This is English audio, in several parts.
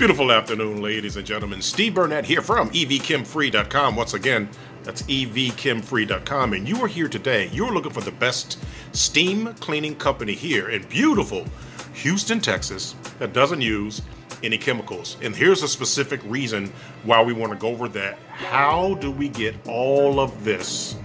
Beautiful afternoon, ladies and gentlemen. Steve Burnett here from evchemfree.com. Once again, that's evchemfree.com. And you are here today. You're looking for the best steam cleaning company here in beautiful Houston, Texas, that doesn't use any chemicals. And here's a specific reason why we want to go over that. How do we get all of this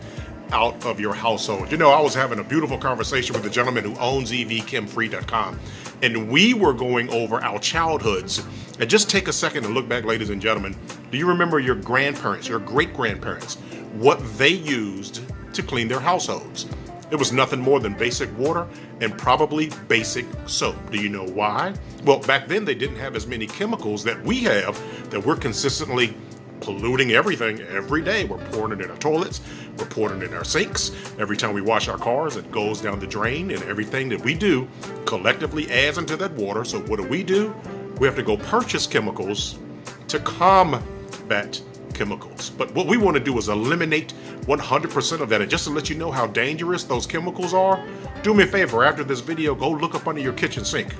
out of your household? You know, I was having a beautiful conversation with a gentleman who owns evchemfree.com and we were going over our childhoods. And just take a second and look back, ladies and gentlemen. Do you remember your grandparents, your great grandparents, what they used to clean their households? It was nothing more than basic water and probably basic soap. Do you know why? Well, back then they didn't have as many chemicals that we have that we're consistently polluting everything every day. We're pouring it in our toilets, we're pouring it in our sinks. Every time we wash our cars, it goes down the drain, and everything that we do collectively adds into that water. So, what do we do? We have to go purchase chemicals to combat chemicals. But what we want to do is eliminate 100% of that. And just to let you know how dangerous those chemicals are, do me a favor after this video, go look up under your kitchen sink.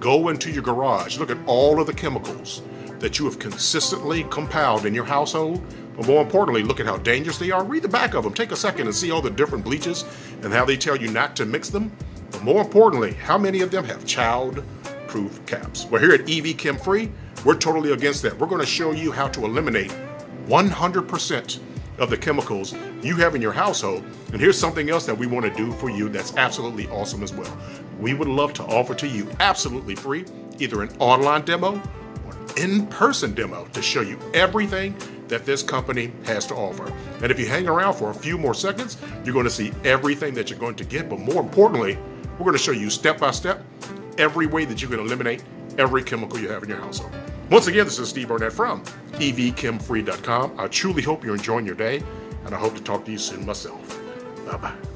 Go into your garage, look at all of the chemicals that you have consistently compiled in your household. But more importantly, look at how dangerous they are. Read the back of them. Take a second and see all the different bleaches and how they tell you not to mix them. But more importantly, how many of them have child proof caps? Well, here at EV Chem Free, we're totally against that. We're going to show you how to eliminate 100% of the chemicals you have in your household. And here's something else that we want to do for you that's absolutely awesome as well. We would love to offer to you absolutely free either an online demo in-person demo to show you everything that this company has to offer. And if you hang around for a few more seconds, you're going to see everything that you're going to get. But more importantly, we're going to show you step by step every way that you can eliminate every chemical you have in your household. Once again, this is Steve Burnett from evchemfree.com. I truly hope you're enjoying your day, and I hope to talk to you soon myself. Bye bye.